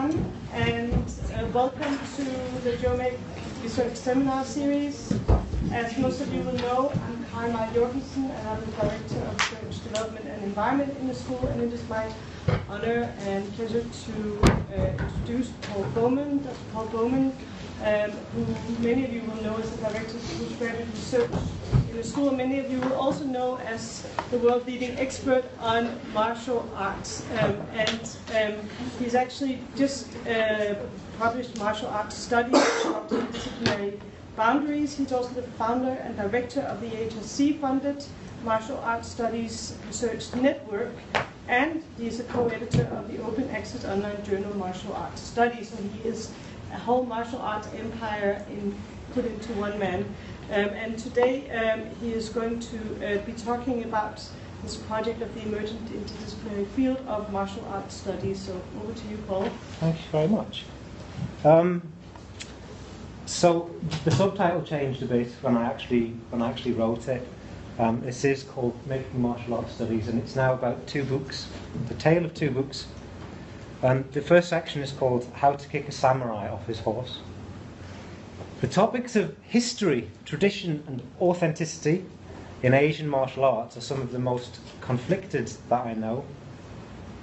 everyone, and uh, welcome to the JOMEC Research Seminar Series. As most of you will know, I'm Meyer Jorgensen, and I'm the Director of Research Development and Environment in the school, and it is my honor and pleasure to uh, introduce Paul Bowman, Dr. Paul Bowman, um, who many of you will know as the Director of Postgraduate Research in school. Many of you will also know as the world leading expert on martial arts. Um, and um, he's actually just uh, published Martial Arts Studies Disciplinary Boundaries. He's also the founder and director of the AHRC funded Martial Arts Studies Research Network. And he's a co-editor of the open access online journal Martial Arts Studies. And he is a whole martial arts empire in, put into one man. Um, and today um, he is going to uh, be talking about this project of the emergent interdisciplinary field of martial arts studies. So over to you, Paul. Thank you very much. Um, so the subtitle changed a bit when I actually when I actually wrote it. Um, this is called Making Martial Arts Studies, and it's now about two books, the tale of two books. The first section is called How to Kick a Samurai Off His Horse. The topics of history, tradition, and authenticity in Asian martial arts are some of the most conflicted that I know.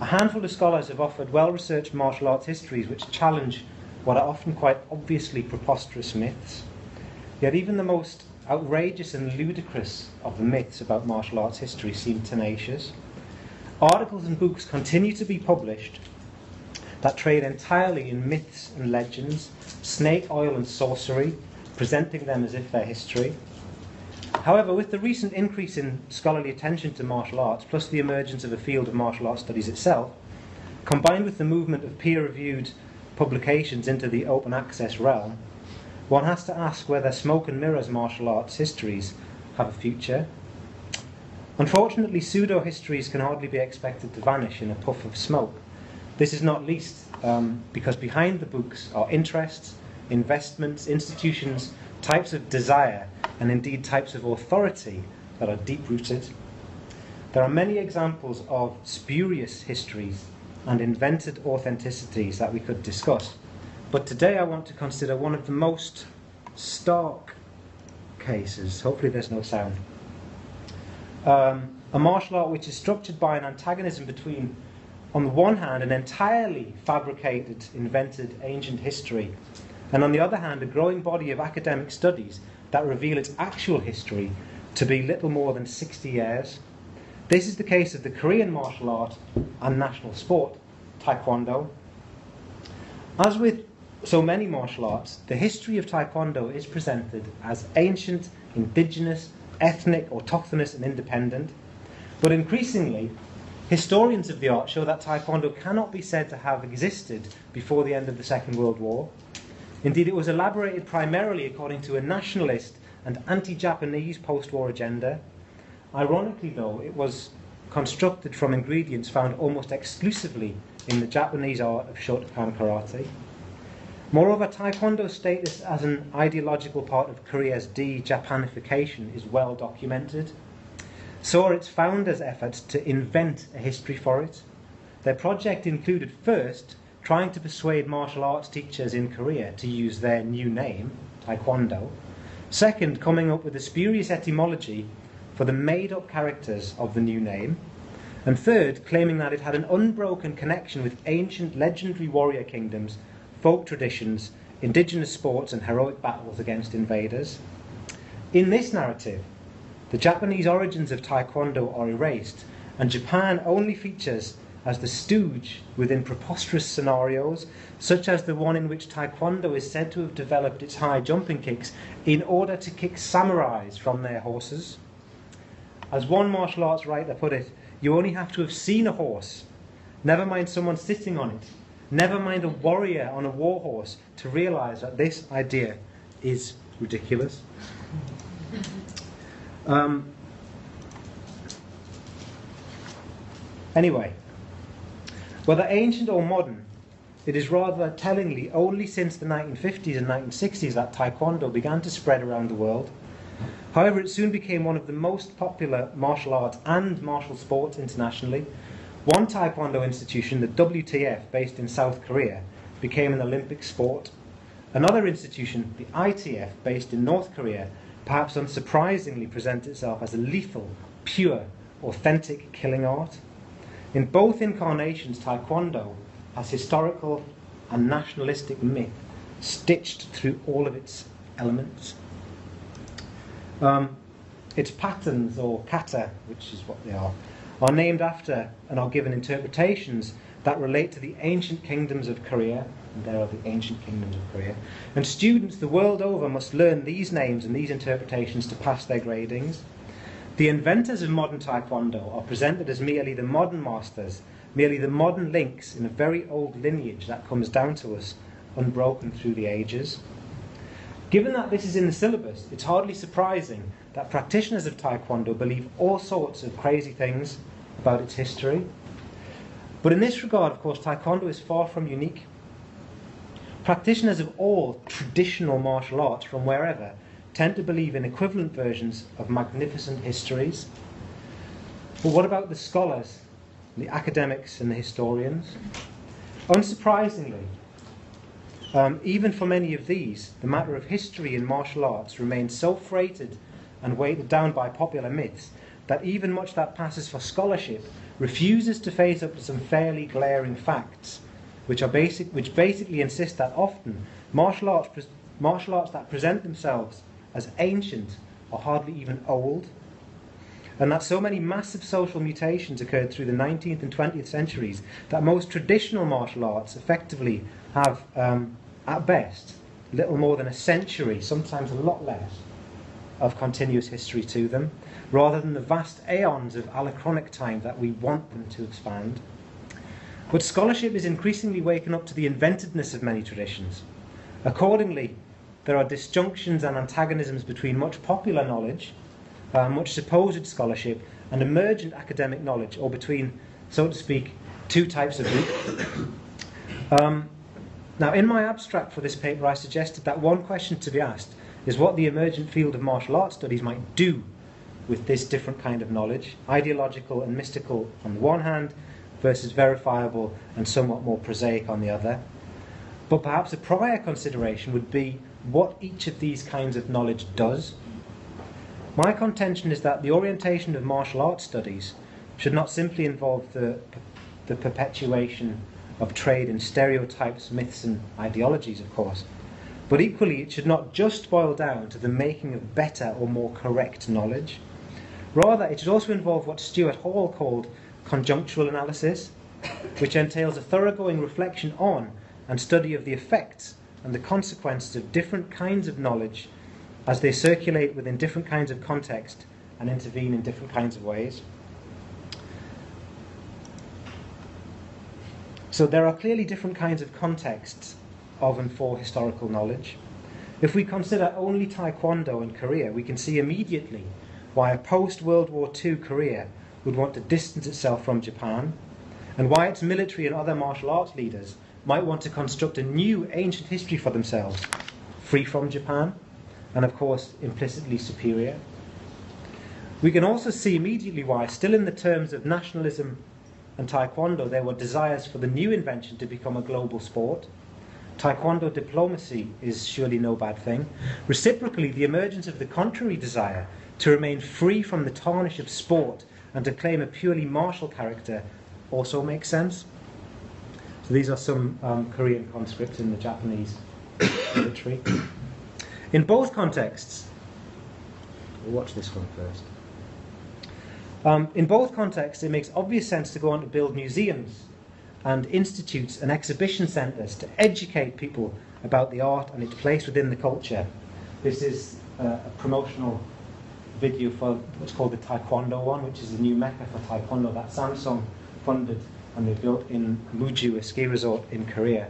A handful of scholars have offered well researched martial arts histories which challenge what are often quite obviously preposterous myths. Yet, even the most outrageous and ludicrous of the myths about martial arts history seem tenacious. Articles and books continue to be published that trade entirely in myths and legends, snake oil and sorcery, presenting them as if they're history. However, with the recent increase in scholarly attention to martial arts, plus the emergence of a field of martial arts studies itself, combined with the movement of peer reviewed publications into the open access realm, one has to ask whether smoke and mirrors martial arts histories have a future. Unfortunately, pseudo histories can hardly be expected to vanish in a puff of smoke. This is not least um, because behind the books are interests, investments, institutions, types of desire, and indeed types of authority that are deep rooted. There are many examples of spurious histories and invented authenticities that we could discuss, but today I want to consider one of the most stark cases. Hopefully, there's no sound. Um, a martial art which is structured by an antagonism between on the one hand, an entirely fabricated, invented ancient history, and on the other hand, a growing body of academic studies that reveal its actual history to be little more than 60 years. This is the case of the Korean martial art and national sport, Taekwondo. As with so many martial arts, the history of Taekwondo is presented as ancient, indigenous, ethnic, autochthonous, and independent. But increasingly, Historians of the art show that Taekwondo cannot be said to have existed before the end of the Second World War. Indeed, it was elaborated primarily according to a nationalist and anti Japanese post war agenda. Ironically, though, it was constructed from ingredients found almost exclusively in the Japanese art of Shotokan karate. Moreover, Taekwondo's status as an ideological part of Korea's de Japanification is well documented saw its founders' efforts to invent a history for it. Their project included first trying to persuade martial arts teachers in Korea to use their new name, Taekwondo. Second, coming up with a spurious etymology for the made up characters of the new name. And third, claiming that it had an unbroken connection with ancient legendary warrior kingdoms, folk traditions, indigenous sports, and heroic battles against invaders. In this narrative, the Japanese origins of Taekwondo are erased, and Japan only features as the stooge within preposterous scenarios, such as the one in which Taekwondo is said to have developed its high jumping kicks in order to kick samurais from their horses. As one martial arts writer put it, you only have to have seen a horse, never mind someone sitting on it, never mind a warrior on a war horse, to realize that this idea is ridiculous. Um, anyway, whether ancient or modern, it is rather tellingly only since the 1950s and 1960s that Taekwondo began to spread around the world. However, it soon became one of the most popular martial arts and martial sports internationally. One Taekwondo institution, the WTF, based in South Korea, became an Olympic sport. Another institution, the ITF, based in North Korea, perhaps unsurprisingly presents itself as a lethal, pure, authentic killing art. In both incarnations, Taekwondo has historical and nationalistic myth stitched through all of its elements. Um, its patterns, or kata, which is what they are, are named after and are given interpretations that relate to the ancient kingdoms of Korea, and there are the ancient kingdoms of Korea. And students the world over must learn these names and these interpretations to pass their gradings. The inventors of modern Taekwondo are presented as merely the modern masters, merely the modern links in a very old lineage that comes down to us, unbroken through the ages. Given that this is in the syllabus, it's hardly surprising that practitioners of Taekwondo believe all sorts of crazy things about its history. But in this regard, of course, Taekwondo is far from unique. Practitioners of all traditional martial arts from wherever tend to believe in equivalent versions of magnificent histories. But what about the scholars, the academics, and the historians? Unsurprisingly, um, even for many of these, the matter of history in martial arts remains so freighted and weighted down by popular myths that even much that passes for scholarship refuses to face up to some fairly glaring facts, which are basic, which basically insist that often martial arts, martial arts that present themselves as ancient are hardly even old, and that so many massive social mutations occurred through the 19th and 20th centuries that most traditional martial arts effectively have, um, at best, little more than a century, sometimes a lot less, of continuous history to them, rather than the vast aeons of alachronic time that we want them to expand. But scholarship is increasingly waking up to the inventedness of many traditions. Accordingly, there are disjunctions and antagonisms between much popular knowledge, uh, much supposed scholarship, and emergent academic knowledge, or between, so to speak, two types of group. Um, now, in my abstract for this paper, I suggested that one question to be asked is what the emergent field of martial arts studies might do with this different kind of knowledge, ideological and mystical on the one hand, versus verifiable and somewhat more prosaic on the other. But perhaps a prior consideration would be what each of these kinds of knowledge does. My contention is that the orientation of martial arts studies should not simply involve the, the perpetuation of trade in stereotypes, myths, and ideologies, of course, but equally it should not just boil down to the making of better or more correct knowledge. Rather, it should also involve what Stuart Hall called conjunctural analysis, which entails a thoroughgoing reflection on and study of the effects and the consequences of different kinds of knowledge as they circulate within different kinds of context and intervene in different kinds of ways. So there are clearly different kinds of contexts of and for historical knowledge. If we consider only Taekwondo in Korea, we can see immediately why a post World War II Korea would want to distance itself from Japan, and why its military and other martial arts leaders might want to construct a new ancient history for themselves, free from Japan, and of course implicitly superior. We can also see immediately why, still in the terms of nationalism and Taekwondo, there were desires for the new invention to become a global sport. Taekwondo diplomacy is surely no bad thing. Reciprocally, the emergence of the contrary desire to remain free from the tarnish of sport and to claim a purely martial character also makes sense. So these are some um, Korean conscripts in the Japanese military. In both contexts, we'll watch this one first. Um, in both contexts, it makes obvious sense to go on to build museums and institutes and exhibition centres to educate people about the art and its place within the culture. This is uh, a promotional video for what's called the Taekwondowon, which is the new mecca for Taekwondo that Samsung funded and they built in Muju, a ski resort in Korea.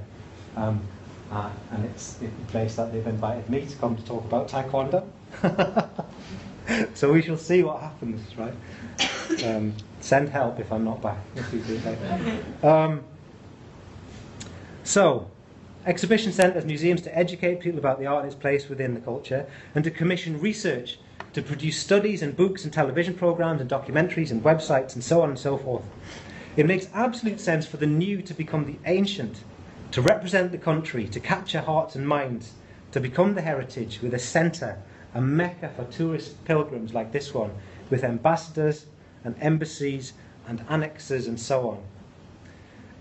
Um, uh, and it's a place that they've invited me to come to talk about Taekwondo. so we shall see what happens, right? Um, send help if I'm not back. Um, so, exhibition centres, museums to educate people about the art and its place within the culture, and to commission research to produce studies and books and television programs and documentaries and websites and so on and so forth. It makes absolute sense for the new to become the ancient to represent the country, to capture hearts and minds, to become the heritage with a centre, a mecca for tourist pilgrims like this one, with ambassadors and embassies and annexes and so on.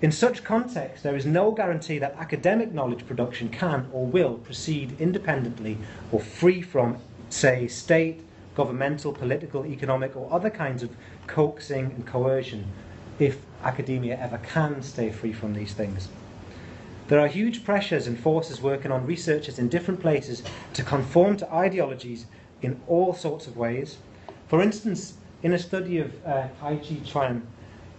In such context, there is no guarantee that academic knowledge production can or will proceed independently or free from, say, state, governmental, political, economic, or other kinds of coaxing and coercion, if academia ever can stay free from these things. There are huge pressures and forces working on researchers in different places to conform to ideologies in all sorts of ways. For instance, in a study of uh, Chi Chuan,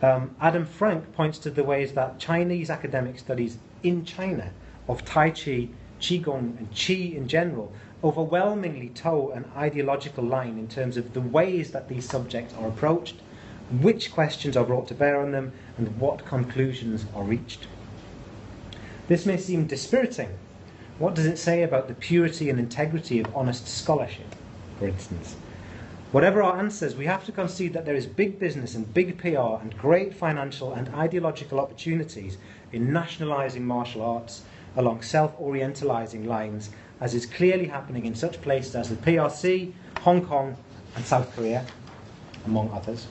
um, Adam Frank points to the ways that Chinese academic studies in China of Tai Chi, Qigong, and Qi in general overwhelmingly toe an ideological line in terms of the ways that these subjects are approached, which questions are brought to bear on them, and what conclusions are reached. This may seem dispiriting. What does it say about the purity and integrity of honest scholarship, for instance? Whatever our answers, we have to concede that there is big business and big PR and great financial and ideological opportunities in nationalising martial arts along self orientalising lines, as is clearly happening in such places as the PRC, Hong Kong, and South Korea, among others.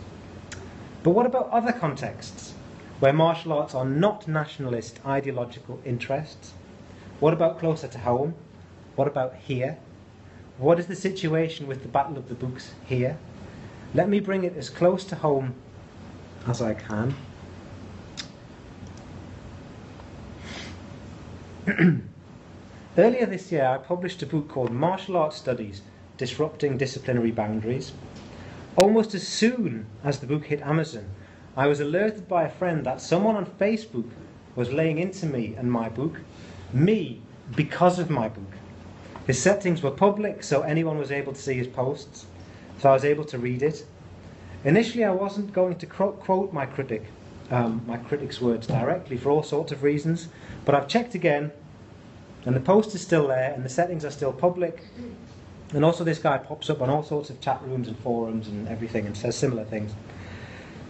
But what about other contexts where martial arts are not nationalist ideological interests? What about closer to home? What about here? What is the situation with the Battle of the Books here? Let me bring it as close to home as I can. Earlier this year, I published a book called Martial Arts Studies Disrupting Disciplinary Boundaries. Almost as soon as the book hit Amazon, I was alerted by a friend that someone on Facebook was laying into me and my book, me because of my book. His settings were public, so anyone was able to see his posts, so I was able to read it. Initially, I wasn't going to quote my critic, um, my critic's words directly for all sorts of reasons, but I've checked again, and the post is still there, and the settings are still public. And also, this guy pops up on all sorts of chat rooms and forums and everything and says similar things.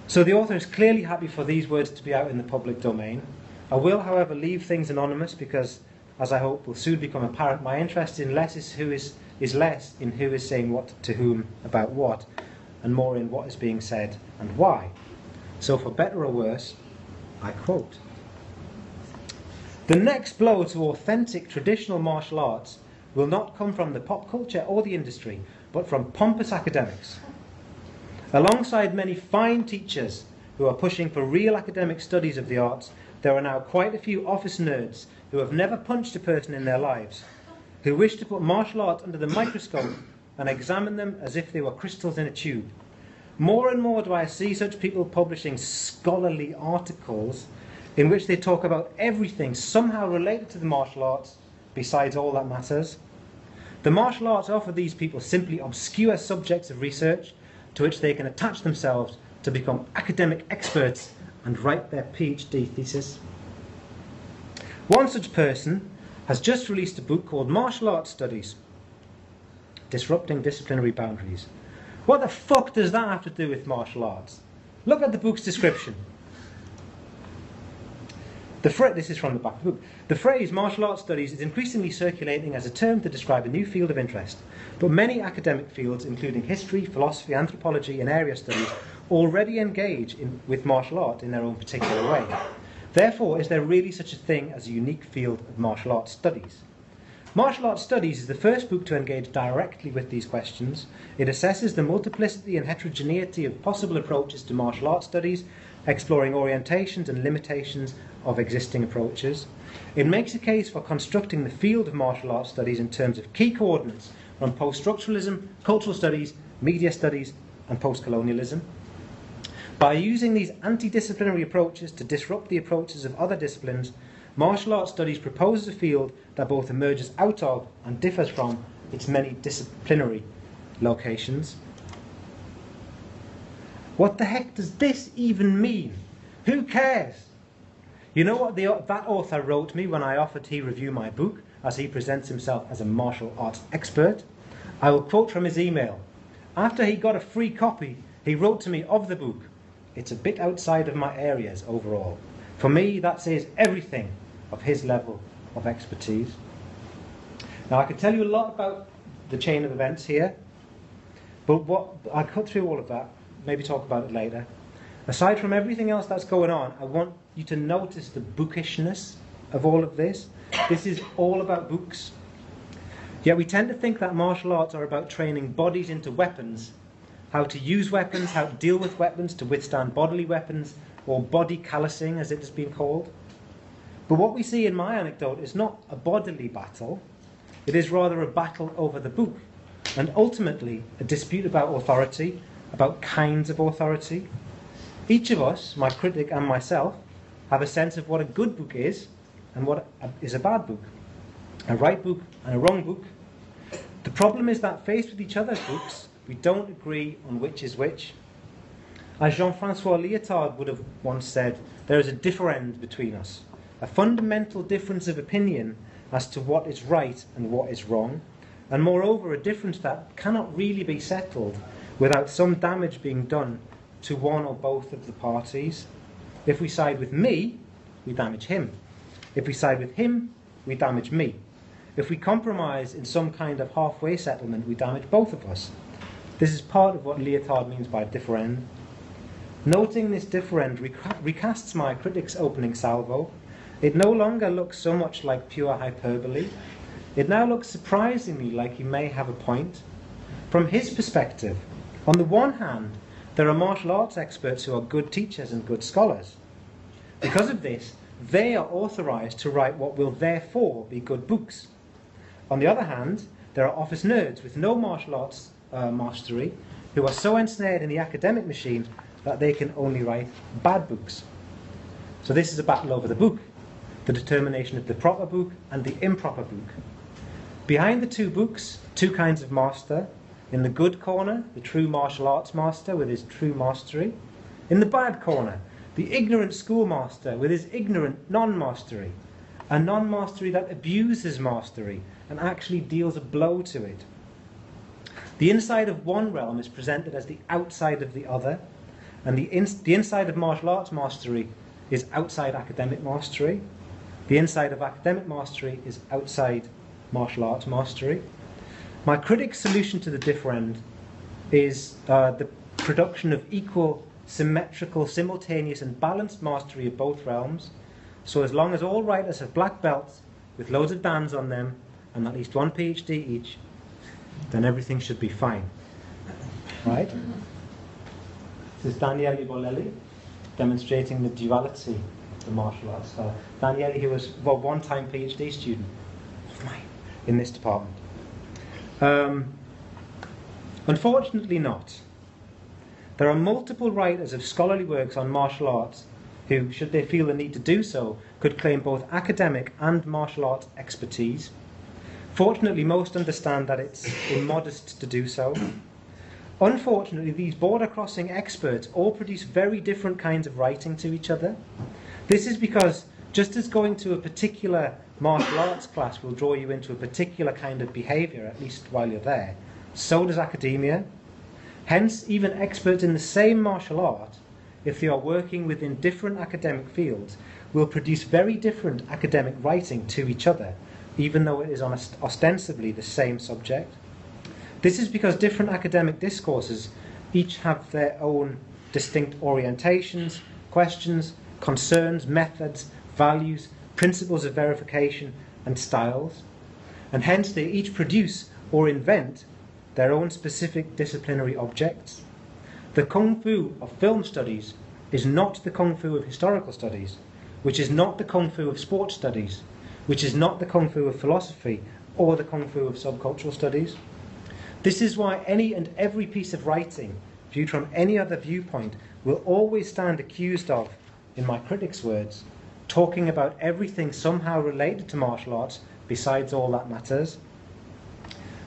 So, the author is clearly happy for these words to be out in the public domain. I will, however, leave things anonymous because as I hope will soon become apparent, my interest in less is, who is, is less in who is saying what to whom about what, and more in what is being said and why. So, for better or worse, I quote The next blow to authentic traditional martial arts will not come from the pop culture or the industry, but from pompous academics. Alongside many fine teachers who are pushing for real academic studies of the arts, there are now quite a few office nerds who have never punched a person in their lives, who wish to put martial arts under the microscope and examine them as if they were crystals in a tube. More and more do I see such people publishing scholarly articles in which they talk about everything somehow related to the martial arts besides all that matters. The martial arts offer these people simply obscure subjects of research to which they can attach themselves to become academic experts and write their PhD thesis. One such person has just released a book called Martial Arts Studies Disrupting Disciplinary Boundaries. What the fuck does that have to do with martial arts? Look at the book's description. The fra- this is from the back of the book. The phrase martial arts studies is increasingly circulating as a term to describe a new field of interest, but many academic fields, including history, philosophy, anthropology, and area studies, already engage in, with martial art in their own particular way. Therefore, is there really such a thing as a unique field of martial arts studies? Martial Arts Studies is the first book to engage directly with these questions. It assesses the multiplicity and heterogeneity of possible approaches to martial arts studies, exploring orientations and limitations of existing approaches. It makes a case for constructing the field of martial arts studies in terms of key coordinates from post structuralism, cultural studies, media studies, and post colonialism. By using these anti-disciplinary approaches to disrupt the approaches of other disciplines, martial arts studies proposes a field that both emerges out of and differs from its many disciplinary locations. What the heck does this even mean? Who cares? You know what the, that author wrote me when I offered he review my book, as he presents himself as a martial arts expert? I will quote from his email. After he got a free copy, he wrote to me of the book. It's a bit outside of my areas overall. For me, that says everything. of his level of expertise. Now, I could tell you a lot about the chain of events here, but what I cut through all of that, maybe talk about it later. Aside from everything else that's going on, I want you to notice the bookishness of all of this. This is all about books. Yet we tend to think that martial arts are about training bodies into weapons, how to use weapons, how to deal with weapons, to withstand bodily weapons, or body callousing, as it has been called. But what we see in my anecdote is not a bodily battle, it is rather a battle over the book, and ultimately a dispute about authority, about kinds of authority. Each of us, my critic and myself, have a sense of what a good book is and what is a bad book, a right book and a wrong book. The problem is that faced with each other's books, we don't agree on which is which. As Jean Francois Lyotard would have once said, there is a differend between us, a fundamental difference of opinion as to what is right and what is wrong, and moreover, a difference that cannot really be settled without some damage being done to one or both of the parties. If we side with me, we damage him. If we side with him, we damage me. If we compromise in some kind of halfway settlement, we damage both of us. This is part of what Lyotard means by differend. Noting this differend recasts my critic's opening salvo. It no longer looks so much like pure hyperbole. It now looks surprisingly like he may have a point. From his perspective, on the one hand, there are martial arts experts who are good teachers and good scholars. Because of this, they are authorized to write what will therefore be good books. On the other hand, there are office nerds with no martial arts uh, mastery who are so ensnared in the academic machine that they can only write bad books. So this is a battle over the book, the determination of the proper book and the improper book. Behind the two books, two kinds of master. In the good corner, the true martial arts master with his true mastery. In the bad corner, the ignorant schoolmaster with his ignorant non-mastery. A non-mastery that abuses mastery and actually deals a blow to it. The inside of one realm is presented as the outside of the other, and the, in, the inside of martial arts mastery is outside academic mastery. The inside of academic mastery is outside martial arts mastery. My critic's solution to the differend is uh, the production of equal, symmetrical, simultaneous, and balanced mastery of both realms. So, as long as all writers have black belts with loads of bands on them and at least one PhD each, then everything should be fine. Right? This is Daniele Bolelli demonstrating the duality of the martial arts style. Daniele, he was well, one time PhD student of mine in this department. Um, unfortunately, not. There are multiple writers of scholarly works on martial arts who, should they feel the need to do so, could claim both academic and martial arts expertise. Fortunately, most understand that it's immodest to do so. Unfortunately, these border crossing experts all produce very different kinds of writing to each other. This is because just as going to a particular martial arts class will draw you into a particular kind of behaviour, at least while you're there, so does academia. Hence, even experts in the same martial art, if they are working within different academic fields, will produce very different academic writing to each other, even though it is on ostensibly the same subject. This is because different academic discourses each have their own distinct orientations, questions, concerns, methods, values, principles of verification, and styles, and hence they each produce or invent their own specific disciplinary objects. The kung fu of film studies is not the kung fu of historical studies, which is not the kung fu of sports studies, which is not the kung fu of philosophy or the kung fu of subcultural studies. This is why any and every piece of writing, viewed from any other viewpoint, will always stand accused of, in my critic's words, talking about everything somehow related to martial arts besides all that matters.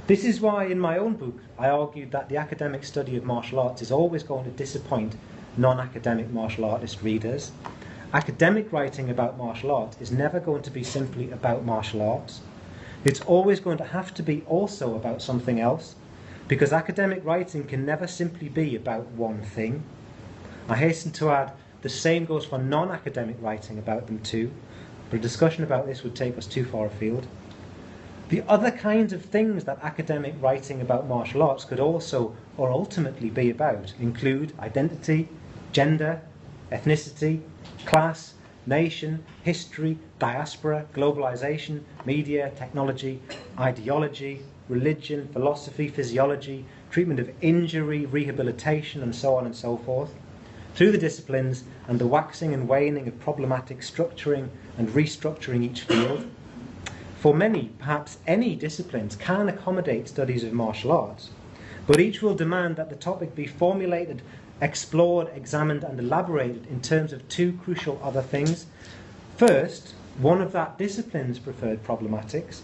This is why, in my own book, I argued that the academic study of martial arts is always going to disappoint non academic martial artist readers. Academic writing about martial arts is never going to be simply about martial arts. It's always going to have to be also about something else, because academic writing can never simply be about one thing. I hasten to add the same goes for non academic writing about them too. but a discussion about this would take us too far afield. The other kinds of things that academic writing about martial arts could also or ultimately be about include identity, gender, ethnicity, class, nation, history, diaspora, globalization, media, technology, ideology, religion, philosophy, physiology, treatment of injury, rehabilitation, and so on and so forth, through the disciplines and the waxing and waning of problematic structuring and restructuring each field. For many, perhaps any disciplines can accommodate studies of martial arts, but each will demand that the topic be formulated, explored, examined, and elaborated in terms of two crucial other things. First, one of that discipline's preferred problematics,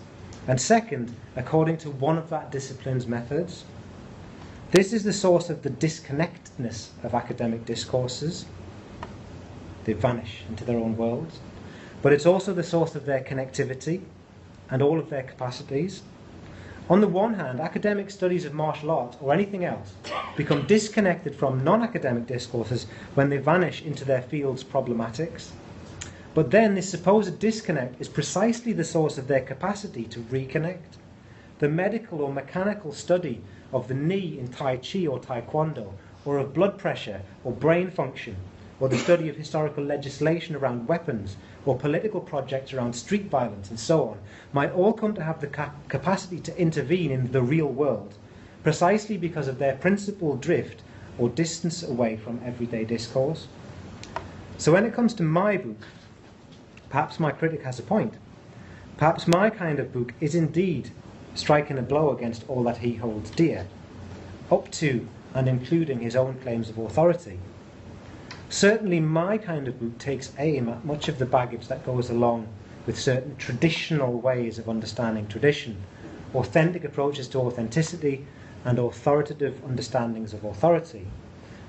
and second, according to one of that discipline's methods. This is the source of the disconnectedness of academic discourses. They vanish into their own worlds. But it's also the source of their connectivity and all of their capacities. On the one hand, academic studies of martial arts or anything else become disconnected from non academic discourses when they vanish into their field's problematics. But then this supposed disconnect is precisely the source of their capacity to reconnect. The medical or mechanical study of the knee in Tai Chi or Taekwondo, or of blood pressure or brain function, or the study of historical legislation around weapons, or political projects around street violence, and so on, might all come to have the ca- capacity to intervene in the real world, precisely because of their principal drift or distance away from everyday discourse. So when it comes to my book, perhaps my critic has a point. Perhaps my kind of book is indeed striking a blow against all that he holds dear, up to and including his own claims of authority. Certainly, my kind of book takes aim at much of the baggage that goes along with certain traditional ways of understanding tradition, authentic approaches to authenticity, and authoritative understandings of authority,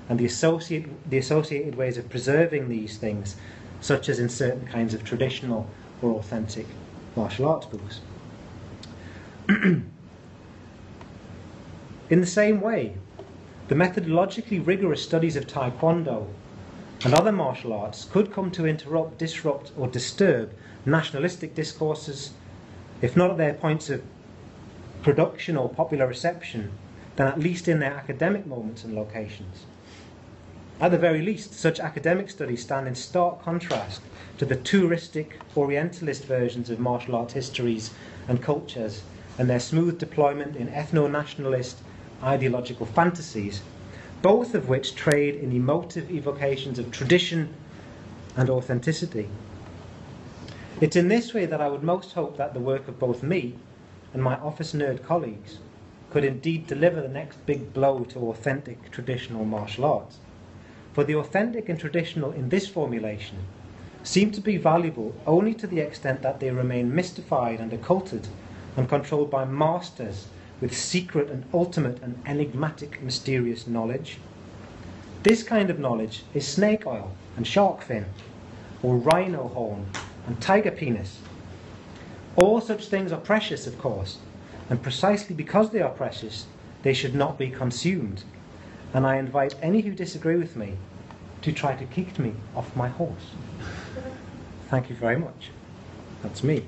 and the, associate, the associated ways of preserving these things, such as in certain kinds of traditional or authentic martial arts books. in the same way, the methodologically rigorous studies of Taekwondo and other martial arts could come to interrupt, disrupt, or disturb nationalistic discourses, if not at their points of production or popular reception, then at least in their academic moments and locations. At the very least, such academic studies stand in stark contrast to the touristic, orientalist versions of martial arts histories and cultures and their smooth deployment in ethno nationalist ideological fantasies, both of which trade in emotive evocations of tradition and authenticity. It's in this way that I would most hope that the work of both me and my office nerd colleagues could indeed deliver the next big blow to authentic traditional martial arts. For the authentic and traditional in this formulation seem to be valuable only to the extent that they remain mystified and occulted and controlled by masters with secret and ultimate and enigmatic mysterious knowledge. This kind of knowledge is snake oil and shark fin, or rhino horn and tiger penis. All such things are precious, of course, and precisely because they are precious, they should not be consumed. And I invite any who disagree with me to try to kick me off my horse. Thank you very much. That's me.